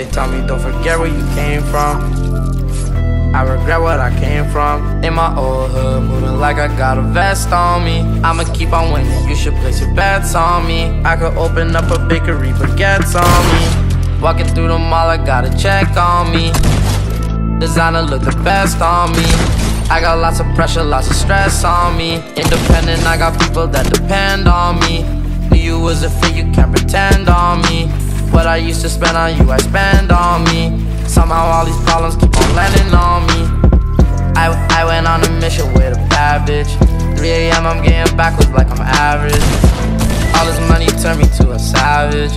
They tell me don't forget where you came from. I regret what I came from. In my old hood, moving like I got a vest on me. I'ma keep on winning, you should place your bets on me. I could open up a bakery, baguettes on me. Walking through the mall, I got a check on me. Designer look the best on me. I got lots of pressure, lots of stress on me. Independent, I got people that depend on me. Knew you was a fit, you can't pretend on me. What I used to spend on you, I spend on me. Somehow all these problems keep on landing on me. I, I went on a mission with a bad bitch. 3 a.m. I'm getting backwards like I'm average. All this money turned me to a savage.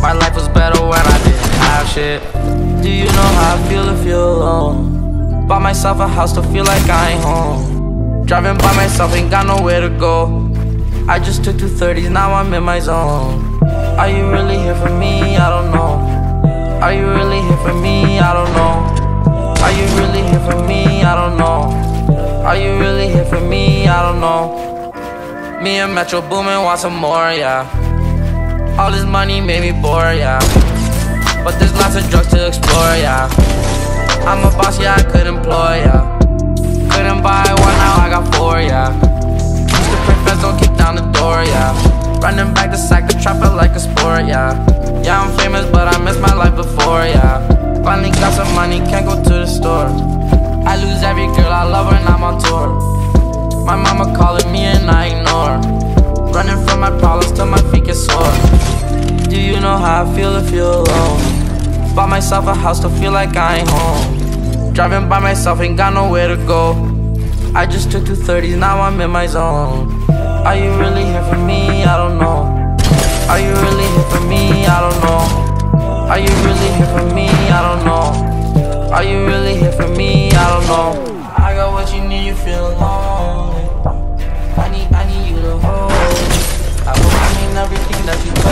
My life was better when I didn't have shit. Do you know how I feel if you're alone? Bought myself a house to feel like I ain't home. Driving by myself, ain't got nowhere to go. I just took two 30s, now I'm in my zone. Are you really here for me? I don't know. Are you really here for me? I don't know. Are you really here for me? I don't know. Are you really here for me? I don't know. Me and Metro Boomin want some more, yeah. All this money made me bored, yeah. But there's lots of drugs to explore, yeah. I'm a boss, yeah, I could employ, yeah. Couldn't buy one, now I got four, yeah. Used to pray don't kick down the door, yeah. Running back the trapper like a sport, yeah. Yeah, I'm famous, but I missed my life before, yeah. Finally got some money, can't go to the store. I lose every girl I love when I'm on tour. My mama calling me and I ignore. Running from my problems till my feet get sore. Do you know how I feel if you're alone? Bought myself a house to feel like I ain't home. Driving by myself, ain't got nowhere to go. I just took two 30s, now I'm in my zone. Are you really here for me? I don't know. Are you really here for me? I don't know. Are you really here for me? I don't know. Are you really here for me? I don't know. I got what you need, you feel lonely. I need, I need you to hold. I will mean everything that you.